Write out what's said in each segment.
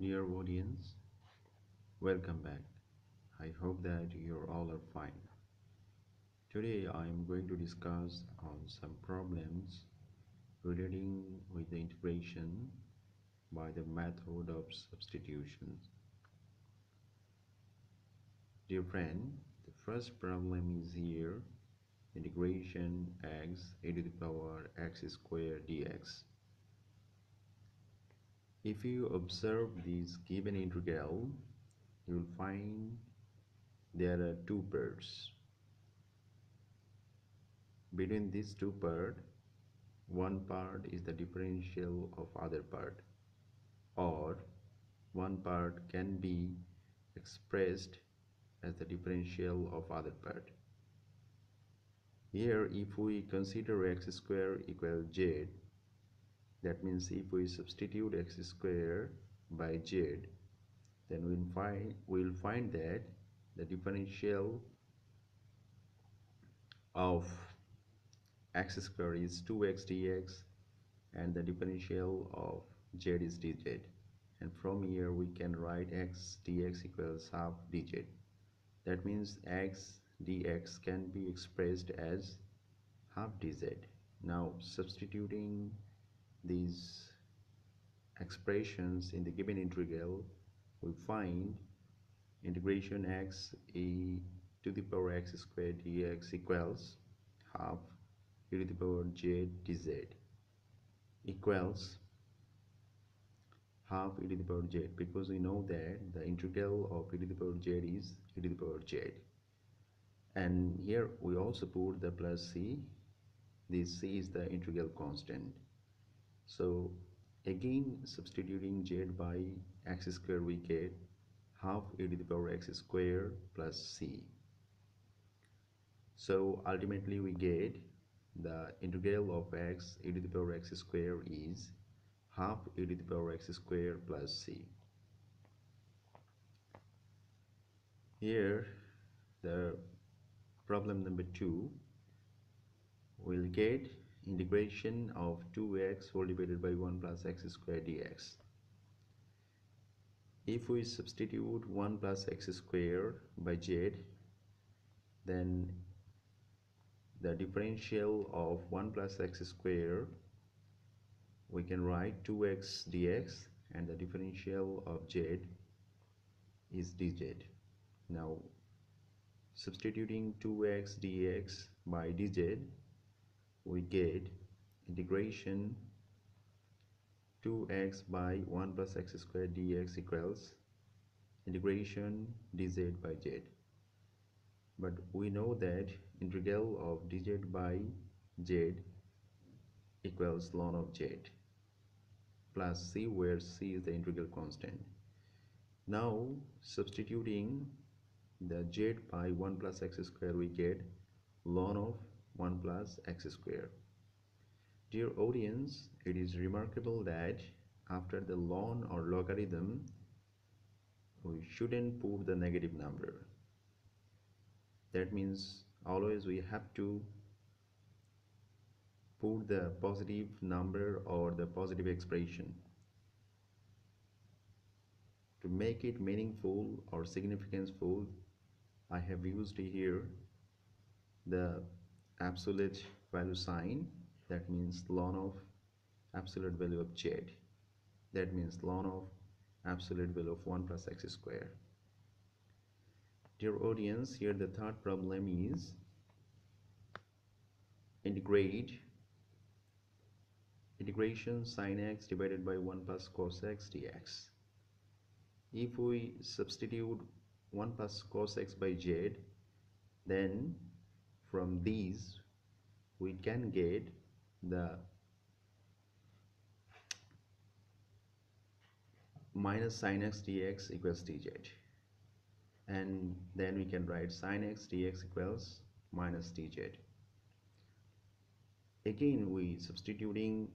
Dear audience, welcome back. I hope that you all are fine. Today I am going to discuss on some problems relating with the integration by the method of substitution. Dear friend, the first problem is here integration x e to the power x square dx. If you observe this given integral, you will find there are two parts. Between these two parts, one part is the differential of other part or one part can be expressed as the differential of other part. Here if we consider x square equal z that means if we substitute x square by z then we'll find we'll find that the differential of x square is 2x dx and the differential of z is dz. And from here we can write x dx equals half dz. That means x dx can be expressed as half dz. Now substituting these expressions in the given integral we find integration x e to the power x squared dx equals half e to the power j dz equals half e to the power z because we know that the integral of e to the power z is e to the power z and here we also put the plus c. This c is the integral constant so again substituting z by x square we get half e to the power x square plus c. So ultimately we get the integral of x e to the power x square is half e to the power x square plus c. Here the problem number two we'll get integration of 2x whole divided by 1 plus x square dx. If we substitute 1 plus x square by z then the differential of 1 plus x square we can write 2x dx and the differential of z is dz. Now Substituting 2x dx by dz, we get integration 2x by 1 plus x squared dx equals integration dz by z. But we know that integral of dz by z equals ln of z plus c where c is the integral constant. Now substituting the z by 1 plus x square we get ln of 1 plus x square. Dear audience, it is remarkable that after the ln or logarithm, we shouldn't put the negative number. That means always we have to put the positive number or the positive expression to make it meaningful or significanceful I have used here the absolute value sign that means ln of absolute value of z. That means ln of absolute value of 1 plus x square. Dear audience here the third problem is integrate integration sine x divided by 1 plus cos x dx. If we substitute 1 plus cos x by z then from these we can get the minus sin x dx equals dz. And then we can write sin x dx equals minus dz. Again we substituting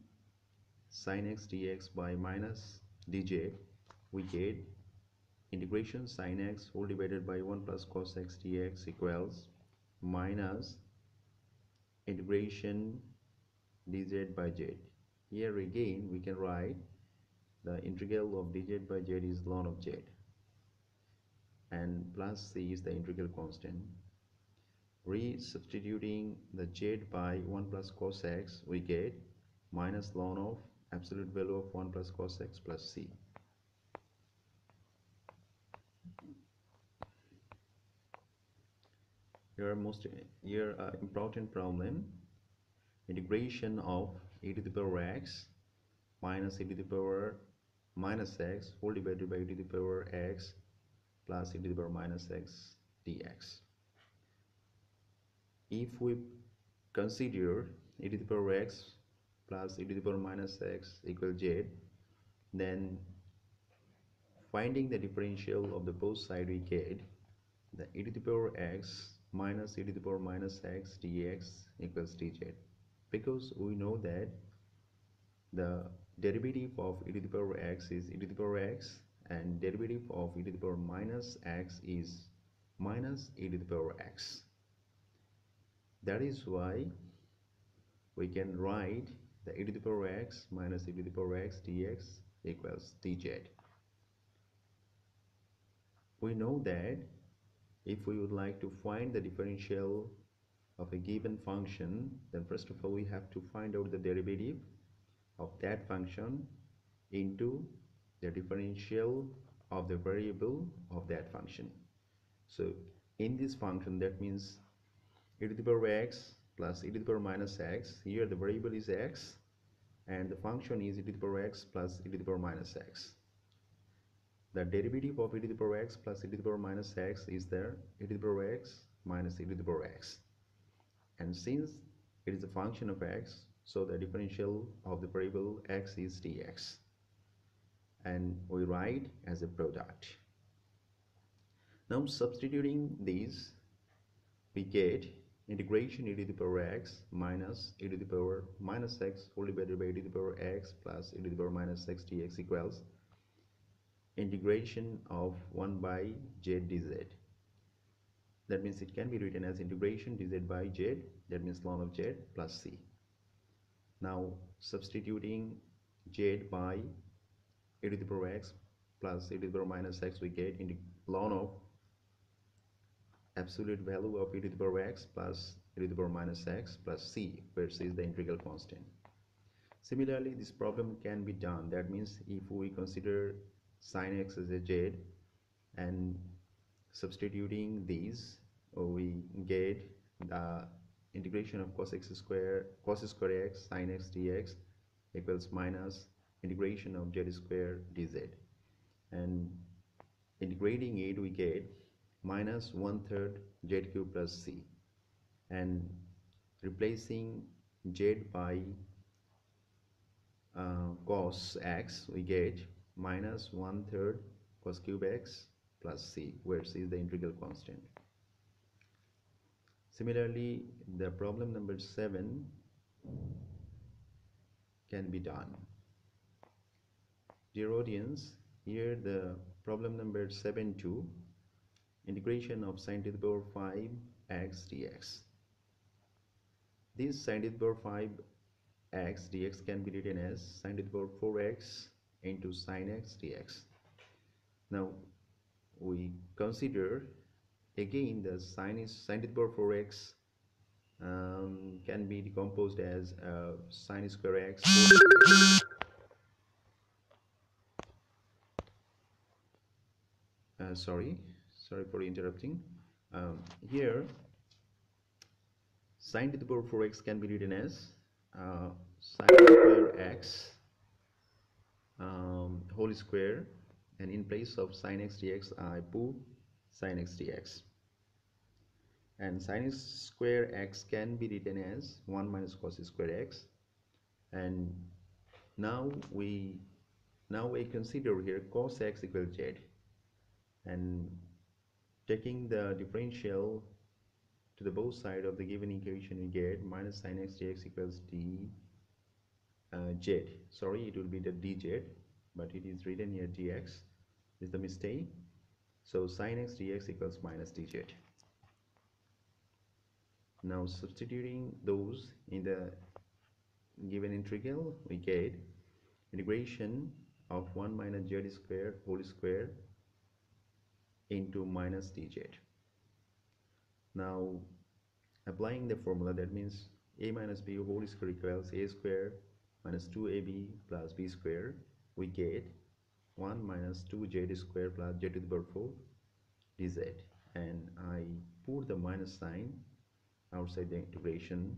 sin x dx by minus dj we get integration sine x whole divided by 1 plus cos x dx equals minus integration dz by z. Here again we can write the integral of dz by z is ln of z. And plus c is the integral constant. Re-substituting the z by 1 plus cos x we get minus ln of absolute value of 1 plus cos x plus c here most here uh, important problem integration of e to the power x minus e to the power minus x whole divided by e to the power x plus e to the power minus x dx. If we consider e to the power x plus e to the power minus x equal z then finding the differential of the both side we get the e to the power x minus e to the power minus x dx equals dz. Because we know that the derivative of e to the power x is e to the power x and derivative of e to the power minus x is minus e to the power x. That is why we can write the e to the power x minus e to the power x dx equals dz. We know that if we would like to find the differential of a given function then first of all we have to find out the derivative of that function into the differential of the variable of that function. So in this function that means e to the power x plus e to the power minus x. Here the variable is x and the function is e to the power x plus e to the power minus x the derivative of e to the power x plus e to the power minus x is there. e to the power x minus e to the power x. And since it is a function of x so the differential of the variable x is dx. And we write as a product. Now substituting these we get integration e to the power x minus e to the power minus x whole divided by e to the power x plus e to the power minus x dx equals integration of 1 by z dz. That means it can be written as integration dz by z that means ln of z plus c. Now substituting z by e to the power x plus e to the power minus x we get into ln of absolute value of e to the power x plus e to the power minus x plus c where c is the integral constant. Similarly this problem can be done. That means if we consider sine x is a z and substituting these we get the integration of cos x square cos square x sine x dx equals minus integration of z square dz. And integrating it we get minus one third z cube plus c. And replacing z by uh, cos x we get minus one third cos cube x plus c where c is the integral constant. Similarly the problem number seven can be done. Dear audience here the problem number seven two integration of sine to the power 5 x dx. This sine to the power 5 x dx can be written as sine to the power 4x into sine x dx. Now we consider again the sine is sine to the power 4x um, can be decomposed as uh, sine square x. Uh, sorry sorry for interrupting. Um, here sine to the power 4x can be written as uh, sine square x um, whole square and in place of sine x dx I put sine x dx. And sine square x can be written as 1 minus cos square x. And now we now we consider here cos x equals z. And taking the differential to the both side of the given equation we get minus sine x dx equals d uh, z sorry it will be the dz but it is written here dx is the mistake. So sine x dx equals minus dz now substituting those in the given integral we get integration of 1 minus z square whole square into minus dz. Now applying the formula that means a minus b whole square equals a square minus 2ab plus b square we get 1 minus 2z square plus z to the power 4 dz. And I put the minus sign outside the integration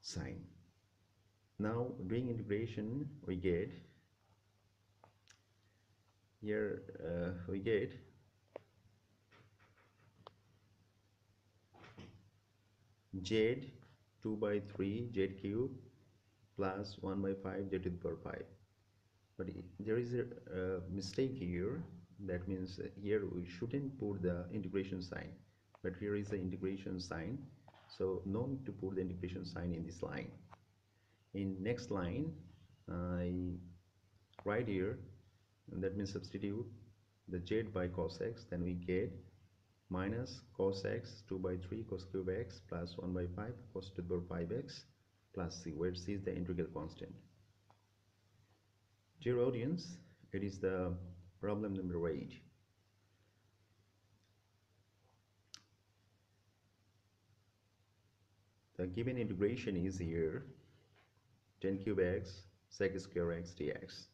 sign. Now doing integration we get here uh, we get z 2 by 3 z cube plus 1 by 5 j to the power 5 but there is a, mistake here. That means here we shouldn't put the integration sign. But here is the integration sign. So no need to put the integration sign in this line. In next line I write here that means substitute the z by cos x. Then we get minus cos x 2 by 3 cos cube x plus 1 by 5 cos to the power 5x plus c where c is the integral constant. Dear audience it is the problem number 8 the given integration is here tan cube x sec square x dx.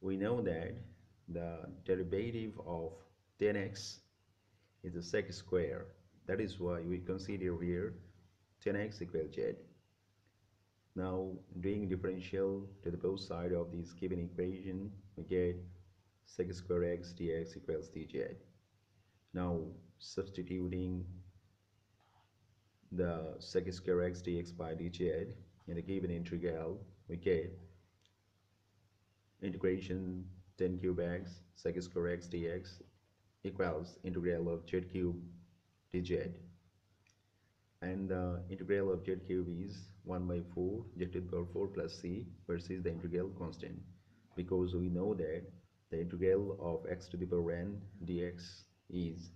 We know that the derivative of tan x is the sec square. That is why we consider here tan x equals z now doing differential to the both side of this given equation we get sec square x dx equals dz now substituting the sec square x dx by dz in the given integral we get integration tan cube x sec square x dx equals integral of z cube dz. And the integral of z cube is 1 by 4 z to the power 4 plus c versus the integral constant. Because we know that the integral of x to the power n dx is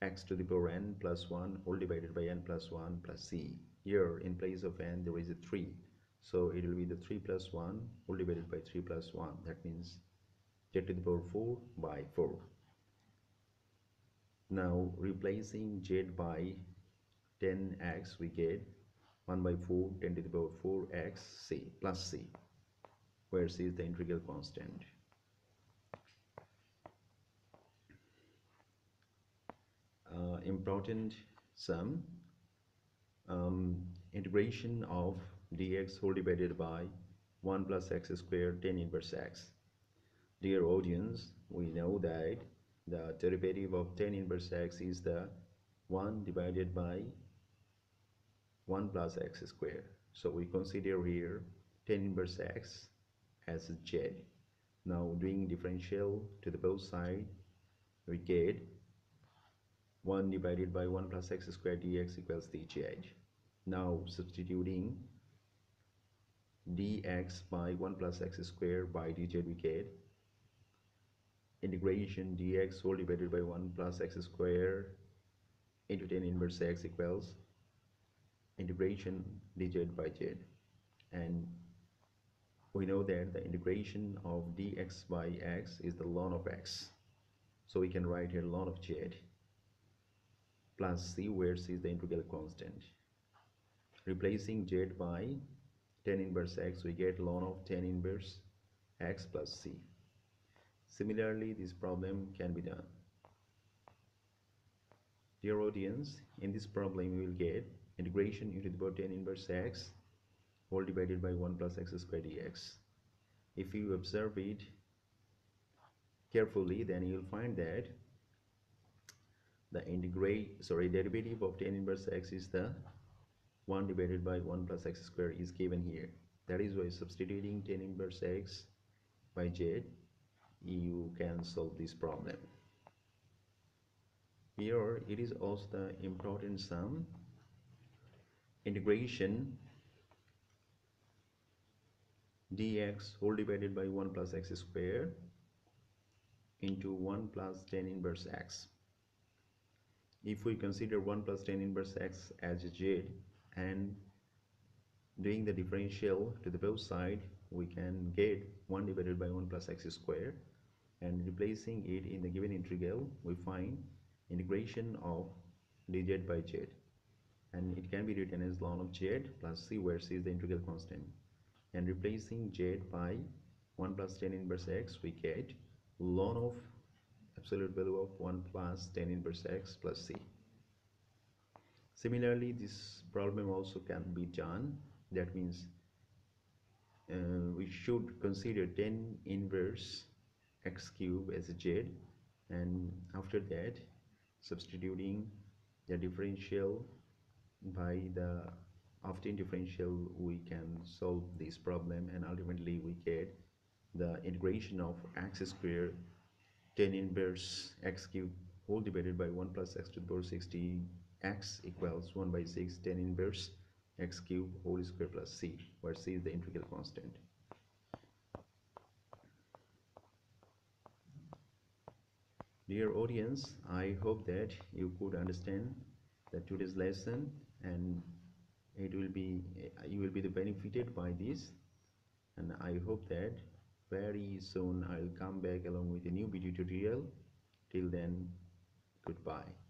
x to the power n plus 1 whole divided by n plus 1 plus c. Here in place of n there is a 3 so it will be the 3 plus 1 whole divided by 3 plus 1 that means z to the power 4 by 4 now replacing z by tan x we get 1 by 4 tan to the power 4x c plus c where c is the integral constant. Uh, important sum um, integration of dx whole divided by 1 plus x squared tan inverse x. Dear audience we know that the derivative of tan inverse x is the 1 divided by 1 plus x squared so we consider here tan inverse x as j. now doing differential to the both side we get 1 divided by 1 plus x squared dx equals dz. Now substituting dx by 1 plus x squared by dz we get integration dx whole divided by 1 plus x squared into tan inverse x equals integration dz by z and we know that the integration of dx by x is the ln of x. So we can write here ln of z plus c where c is the integral constant. Replacing z by tan inverse x we get ln of tan inverse x plus c. Similarly this problem can be done. Dear audience in this problem we will get integration into the power tan inverse x whole divided by 1 plus x squared dx. If you observe it carefully then you will find that the integrate sorry derivative of tan inverse x is the 1 divided by 1 plus x squared is given here. That is why substituting tan inverse x by z you can solve this problem. Here it is also the important sum integration dx whole divided by 1 plus x squared into 1 plus tan inverse x. If we consider 1 plus tan inverse x as z and doing the differential to the both side we can get 1 divided by 1 plus x square and replacing it in the given integral we find integration of dz by z and it can be written as ln of z plus c where c is the integral constant. And replacing z by 1 plus tan inverse x we get ln of absolute value of 1 plus tan inverse x plus c. Similarly this problem also can be done. That means uh, we should consider tan inverse x cube as a z and after that substituting the differential by the often differential we can solve this problem and ultimately we get the integration of x square tan inverse x cube whole divided by 1 plus x to the power 60 x equals 1 by 6 tan inverse x cube whole square plus c where c is the integral constant. Dear audience i hope that you could understand the today's lesson and it will be you will be the benefited by this. And i hope that very soon i'll come back along with a new video tutorial. Till then goodbye